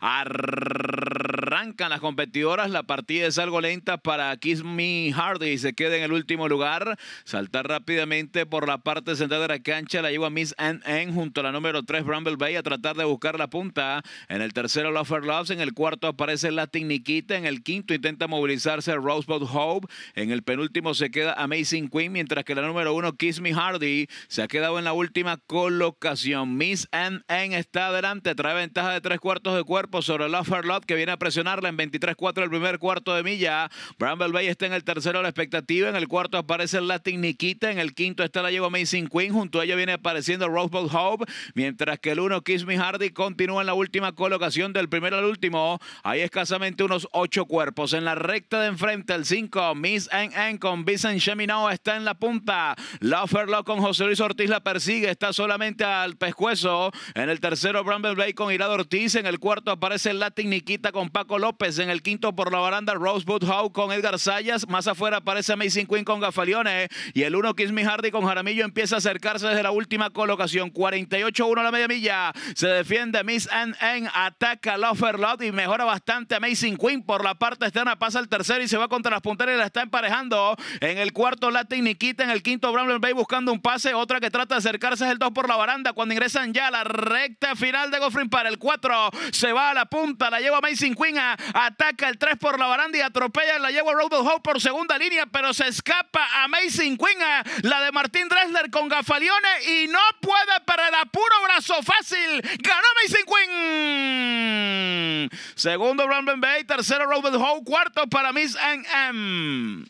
Ar... Arrancan las competidoras. La partida es algo lenta para Kiss Me Hardy. Se queda en el último lugar. Saltar rápidamente por la parte central de la cancha. La lleva Miss Ann N junto a la número 3 Bramble Bay a tratar de buscar la punta. En el tercero Lover Loves. En el cuarto aparece Latin Nikita. En el quinto intenta movilizarse Rosebud Hope. En el penúltimo se queda Amazing Queen. Mientras que la número 1 Kiss Me Hardy se ha quedado en la última colocación. Miss Ann N está adelante. Trae ventaja de tres cuartos de cuerpo sobre Lover Love que viene a presionarla en 23-4 el primer cuarto de milla. Bramble Bay está en el tercero la expectativa. En el cuarto aparece el Latin Nikita. En el quinto está la lleva Amazing Queen. Junto a ella viene apareciendo Rosebud Hope. Mientras que el uno Kiss Me Hardy continúa en la última colocación del primero al último. Hay escasamente unos ocho cuerpos. En la recta de enfrente el 5 Miss N con Vincent Sheminao está en la punta. Love con José Luis Ortiz la persigue. Está solamente al pescuezo. En el tercero Bramble Bay con Irado Ortiz. En el cuarto aparece el Latin Nikita con Paco López. En el quinto por la baranda Rosebud Howe con Edgar Sayas. Más afuera aparece Amazing Queen con Gafalione. Y el 1 Kiss Me Hardy con Jaramillo empieza a acercarse desde la última colocación. 48-1 a la media milla. Se defiende Miss N. N. Ataca Lot y mejora bastante Amazing Queen por la parte externa. Pasa el tercero y se va contra las punteras y la está emparejando. En el cuarto Latin Nikita. En el quinto Bramble Bay buscando un pase. Otra que trata de acercarse es el 2 por la baranda. Cuando ingresan ya a la recta final de Goffrin para el 4. Se va a la punta. La lleva Amazing Queen. A, ataca el 3 por la baranda y atropella. La lleva Road Hope por segunda línea. Pero se escapa Amazing Queen. A la de Martín Dressler con Gafalione. Y no puede perder a puro brazo fácil. Ganó Amazing Queen. Segundo Brandon Bay. Tercero Road Hope. Cuarto para Miss M.